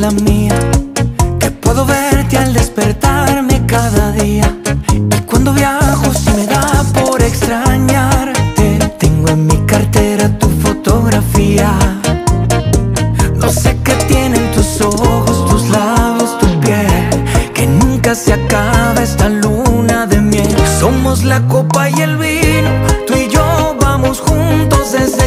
la mía, que puedo verte al despertarme cada día. Y cuando viajo si me da por extrañarte, tengo en mi cartera tu fotografía. No sé qué tienen tus ojos, tus labios, tu piel, que nunca se acaba esta luna de miel. Somos la copa y el vino, tú y yo vamos juntos desde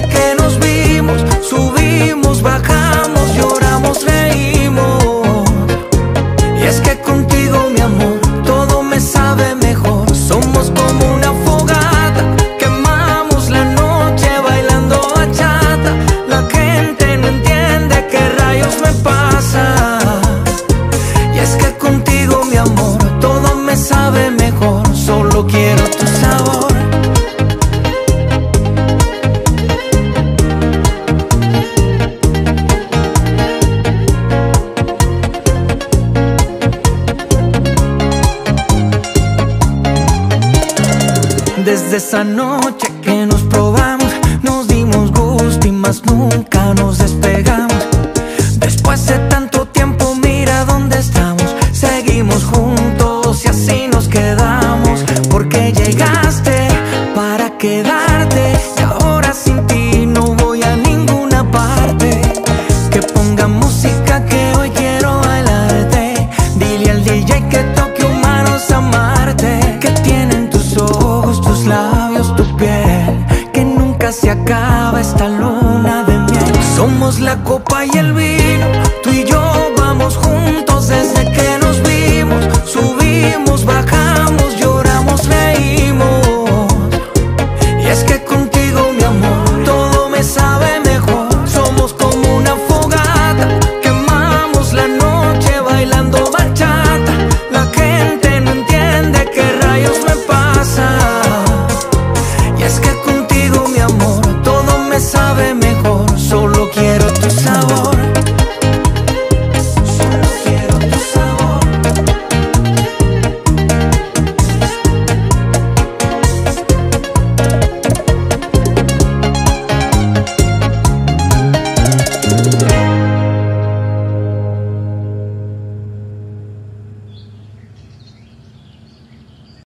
Desde esa noche que nos probamos, nos dimos gusto y más nunca se acaba esta luna de miel. Somos la copa y el vino